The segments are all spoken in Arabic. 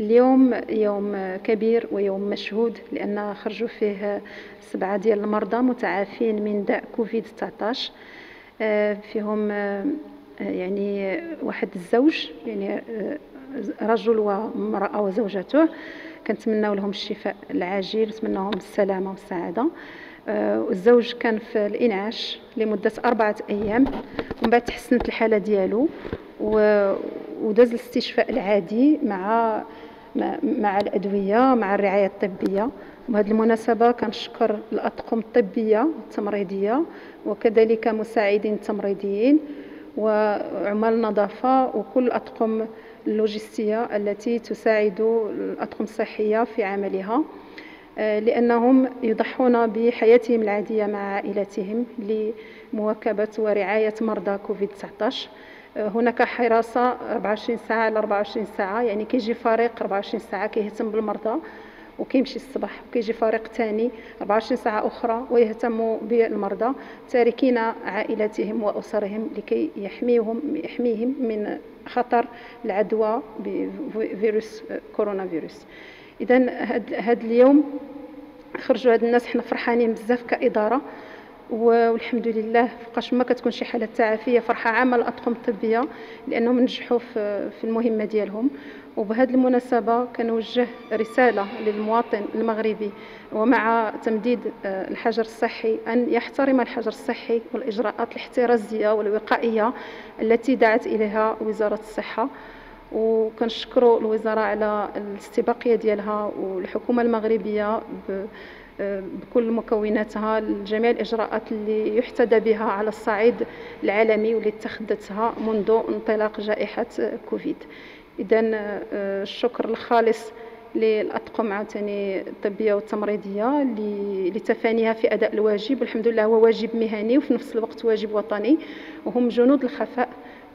اليوم يوم كبير ويوم مشهود لأن خرجوا فيه سبعة ديال المرضى متعافين من داء كوفيد 19 آه، فيهم آه، يعني واحد الزوج يعني آه، رجل وامرأة وزوجته. كنتمناو لهم الشفاء العاجل نتمناهم السلامة والسعادة. الزوج كان في الإنعاش لمدة أربعة أيام. ومن بعد تحسنت الحالة ديالو وداز الاستشفاء العادي مع مع الأدوية مع الرعاية الطبية. وبهذه المناسبة كنشكر الأطقم الطبية التمريضية وكذلك مساعدين التمريضيين وعمال النظافة وكل الاطقم اللوجستية التي تساعد الأطقم الصحية في عملها آه، لأنهم يضحون بحياتهم العادية مع عائلتهم لمواكبة ورعاية مرضى كوفيد 19 هناك حراسة 24 ساعة على 24 ساعة يعني كيجي فريق 24 ساعة كيهتم بالمرضى وكيمشي الصباح وكيجي فريق ثاني 24 ساعة أخرى ويهتم بالمرضى تاركين عائلتهم وأسرهم لكي يحميهم يحميهم من خطر العدوى بفيروس كورونا فيروس. إذا هذا اليوم خرجوا هاد الناس حنا فرحانين بزاف كإدارة. والحمد لله فوقاش ما كتكون شي حالة تعافية فرحة عامة للاطقم الطبية لأنهم نجحوا في المهمة ديالهم. وبهذه المناسبة كنوجه رسالة للمواطن المغربي ومع تمديد آه، الحجر الصحي أن يحترم الحجر الصحي والإجراءات الاحترازية والوقائية التي دعت إليها وزارة الصحة. وكنشكروا الوزارة على الاستباقية ديالها والحكومة المغربية بكل مكوناتها جميع الإجراءات اللي يحتذى بها على الصعيد العالمي واللي اتخذتها منذ انطلاق جائحة كوفيد. إذا آه، الشكر الخالص للأطقم عاوتاني الطبية والتمريضية لتفانيها في أداء الواجب. والحمد لله هو واجب مهني وفي نفس الوقت واجب وطني. وهم جنود الخفاء.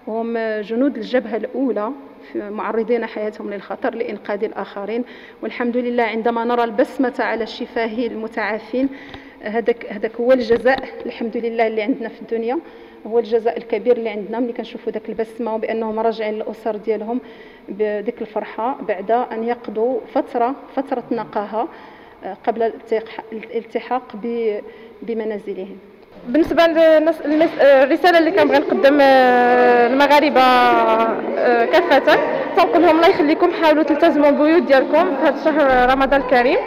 وهم جنود الجبهة الأولى معرضين حياتهم للخطر لإنقاذ الآخرين. والحمد لله عندما نرى البسمة على شفاه المتعافين هذاك هذاك هو الجزاء الحمد لله اللي عندنا في الدنيا. هو الجزاء الكبير اللي عندنا. ملي كنشوفوا داك البسمة وبأنهم راجعين للأسر ديالهم بديك الفرحة بعد أن يقضوا فتره فترة نقاهة آه، قبل الالتحاق بمنازلهم. بالنسبة للناس الرسالة اللي كنبغي نقدم آه، المغاربة آه، كافة تنقول لهم الله يخليكم حاولوا تلتزموا البيوت ديالكم في هذا الشهر رمضان الكريم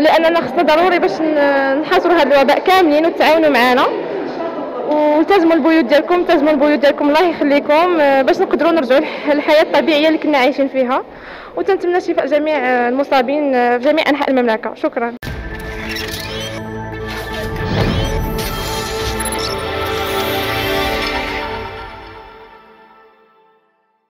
لأننا خصنا ضروري باش نحاصروا هذا الوباء كاملين وتعاونوا معنا. والتزموا البيوت ديالكم التزموا البيوت ديالكم الله يخليكم آه، باش نقدروا نرجعوا للحياة الطبيعية اللي كنا عايشين فيها. وتنتمنى شفاء جميع المصابين في جميع أنحاء المملكة. شكرا.